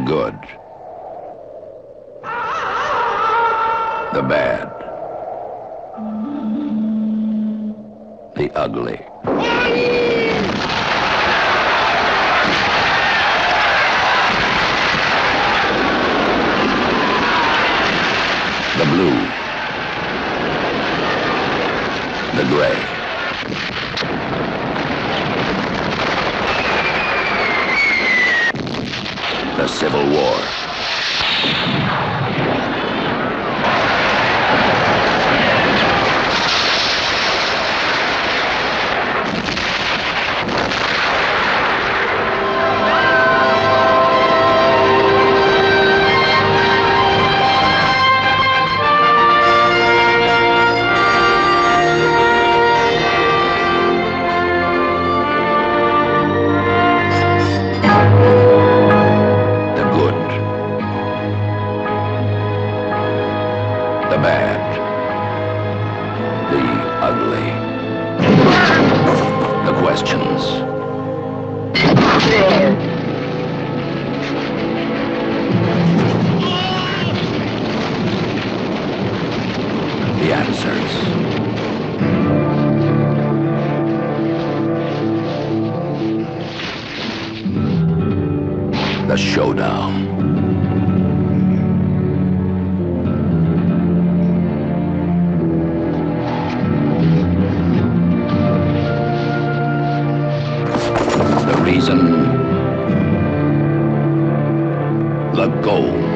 good. The bad. The ugly. The blue. The gray. The Civil War. Bad. The ugly. The questions. The answers. The showdown. reason. The goal.